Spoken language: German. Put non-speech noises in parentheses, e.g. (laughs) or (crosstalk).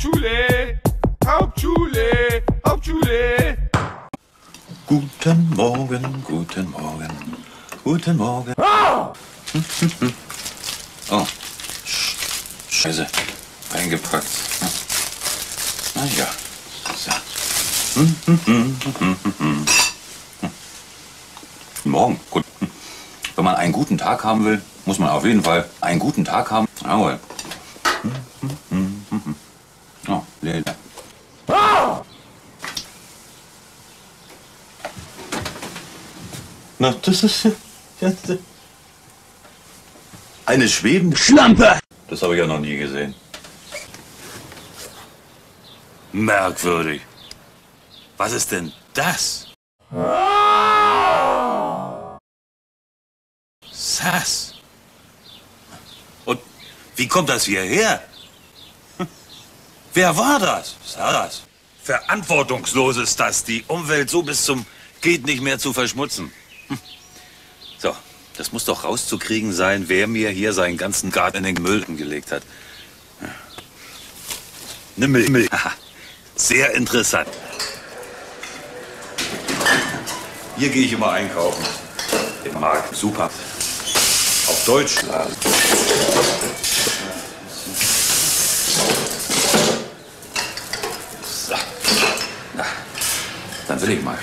Hauptschule, Hauptschule, Hauptschule. Guten Morgen, guten Morgen, guten Morgen. (laughs) Oh, Sch- Scheiße, eingepackt. Na ja, so. Guten (laughs) Morgen, gut. Wenn man einen guten Tag haben will, muss man auf jeden Fall einen guten Tag haben. Jawohl. Oh, Lele. Na, das ist das- Eine schwebende Schlampe! Das habe ich ja noch nie gesehen. Merkwürdig. Was ist denn das? Sass. Und wie kommt das hierher? Wer war das? Sass. Verantwortungslos ist das, die Umwelt so bis zum geht nicht mehr zu verschmutzen. Hm. So, das muss doch rauszukriegen sein, wer mir hier seinen ganzen Garten in den Müll gelegt hat. Nimmel. Nimmel. Haha. Sehr interessant. Hier gehe ich immer einkaufen. Im Markt. Super. Auf Deutsch. So. Na, dann will ich mal.